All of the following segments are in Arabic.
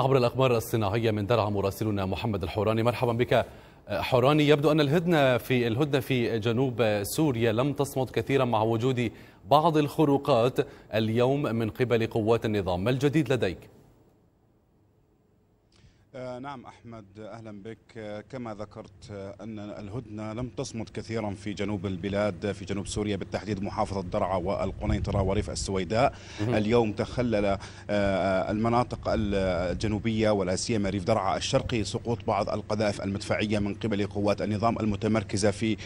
عبر الأقمار الصناعية من درعا مراسلنا محمد الحوراني. مرحبا بك حوراني. يبدو أن الهدنة في الهدنة في جنوب سوريا لم تصمد كثيرا مع وجود بعض الخروقات اليوم من قبل قوات النظام. ما الجديد لديك؟ آه، نعم أحمد أهلا بك. آه، كما ذكرت آه، أن الهدنة لم تصمد كثيرا في جنوب البلاد في جنوب سوريا بالتحديد محافظة درعا والقنيطرة وريف السويداء. اليوم تخلل المناطق الجنوبية ولا سيما ريف درعا الشرقي سقوط بعض القذائف المدفعية من قبل قوات النظام المتمركزة في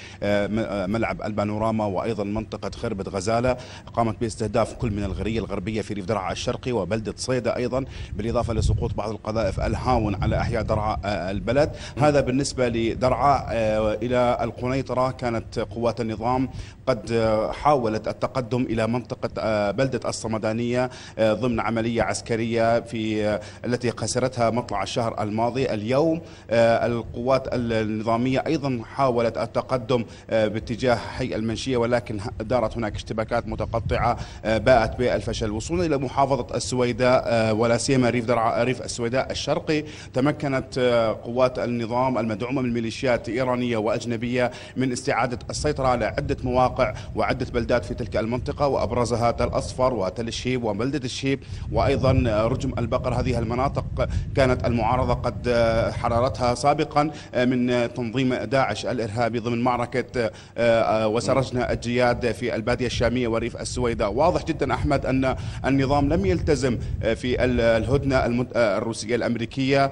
ملعب البانوراما وأيضا منطقة خربة غزالة. قامت باستهداف كل من الغرية الغربية في ريف درعا الشرقي وبلدة صيدا أيضا بالإضافة لسقوط بعض القذائف الهاون على أحياء درعا آه، البلد. هذا بالنسبة لدرعا آه، إلى القنيطرة. كانت قوات النظام قد آه، حاولت التقدم إلى منطقة بلدة الصمدانية ضمن عملية عسكرية في التي خسرتها مطلع الشهر الماضي. اليوم القوات النظامية أيضا حاولت التقدم باتجاه حي المنشية ولكن دارت هناك اشتباكات متقطعة باءت بالفشل وصولا إلى محافظة السويداء ولا سيما ريف درعا ريف السويداء الشرقي. تمكنت آه، قوات النظام المدعومة من ميليشيات إيرانية وأجنبية من استعادة السيطرة على عدة مواقع وعدة بلدات في تلك المنطقة وأبرزها تل أصفر وتل الشيب وبلدة الشيب وأيضا آه، رجم البقر. هذه المناطق كانت المعارضة قد آه، حررتها سابقا من تنظيم داعش الإرهابي ضمن معركة وسرجنا الجياد في البادية الشامية وريف السويداء واضح جدا أحمد أن النظام لم يلتزم في الهدنة الروسية الأمريكية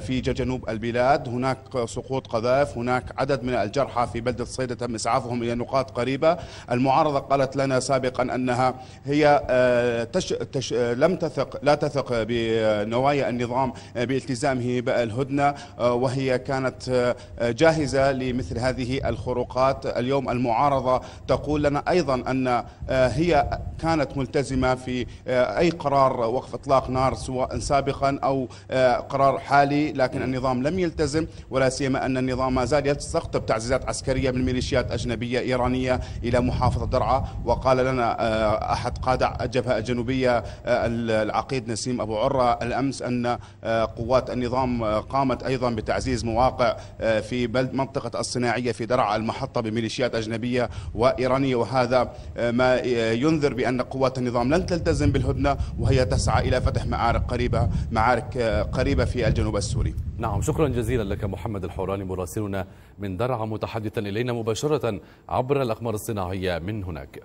في جنوب البلاد. هناك سقوط قذائف هناك عدد من الجرحى في بلدة صيدا تم إسعافهم إلى نقاط قريبة. المعارضة قالت لنا سابقا أنها هي آه، تش تش لم تثق لا تثق بنوايا النظام بالتزامه بالهدنة آه، وهي كانت جاهزة لمثل هذه الخروقات. اليوم المعارضة تقول لنا أيضا أن هي كانت ملتزمة في أي قرار وقف إطلاق نار سواء سابقا أو قرار حالي لكن النظام لم يلتزم ولا سيما أن النظام ما زال يستقطب تعزيزات عسكرية من ميليشيات أجنبية إيرانية إلى محافظة درعا. وقال لنا آه، أحد قادة الجبهة الجنوبية آه، العقيد نسيم أبو عرة الأمس أن آه، قوات النظام قامت أيضا بتعزيز مواقع في بلد منطقة الصناعية في درعا المحطة بميليشيات أجنبية وإيرانية. وهذا ما ينذر بأن قوات النظام لن تلتزم بالهدنة وهي تسعى إلى فتح معارك قريبة معارك قريبة في الجنوب السوري. نعم شكرا جزيلا لك محمد الحوراني مراسلنا من درعا متحدثا إلينا مباشرة عبر الأقمار الصناعية من هناك.